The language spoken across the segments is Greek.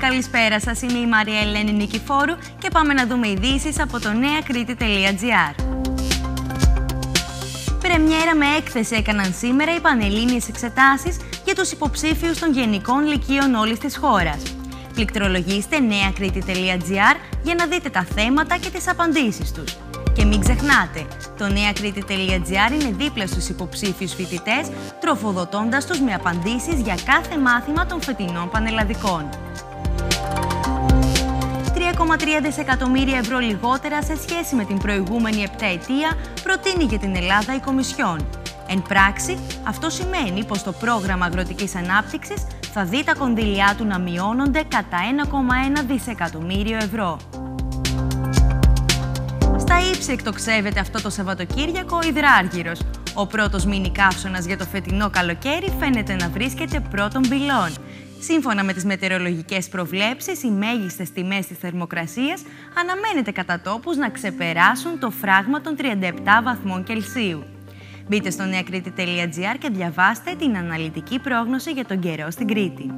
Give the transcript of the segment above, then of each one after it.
καλησπέρα σας. Είμαι η Μαρία Ελένη Νικηφόρου και πάμε να δούμε ειδήσεις από το νέακρήτη.gr. Πρεμιέρα με έκθεση έκαναν σήμερα οι πανελλήνιες εξετάσεις για τους υποψήφιους των Γενικών Λυκείων όλης της χώρας. Πληκτρολογήστε νέακρήτη.gr για να δείτε τα θέματα και τις απαντήσεις τους. Και μην ξεχνάτε, το νέακρήτη.gr είναι δίπλα στους υποψήφιους φοιτητές, τροφοδοτώντας τους με απαντήσεις για κάθε μάθημα των φετινών πανελλαδικών. 3,3 δισεκατομμύρια ευρώ λιγότερα σε σχέση με την προηγούμενη επταετία προτείνει για την Ελλάδα η Κομισιόν. Εν πράξη, αυτό σημαίνει πως το πρόγραμμα αγροτικής ανάπτυξης θα δει τα κονδύλια του να μειώνονται κατά 1,1 δισεκατομμύριο ευρώ. Στα ύψη εκτοξεύεται αυτό το Σαββατοκύριακο ο Ιδράργυρος. Ο πρώτος μήνυ καύσωνας για το φετινό καλοκαίρι φαίνεται να βρίσκεται πρώτον πυλών. Σύμφωνα με τις μετεωρολογικές προβλέψεις, οι μέγιστες τιμές της θερμοκρασίας αναμένεται κατά τόπους να ξεπεράσουν το φράγμα των 37 βαθμών Κελσίου. Μπείτε στο νεακρήτη.gr και διαβάστε την αναλυτική πρόγνωση για τον καιρό στην Κρήτη.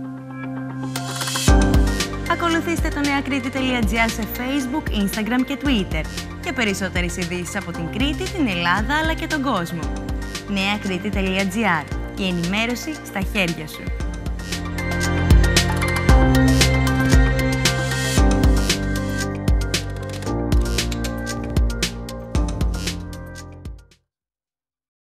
Ακολουθήστε το νεακρήτη.gr σε Facebook, Instagram και Twitter και περισσότερες ειδήσεις από την Κρήτη, την Ελλάδα αλλά και τον κόσμο. νεακρήτη.gr Η ενημέρωση στα χέρια σου.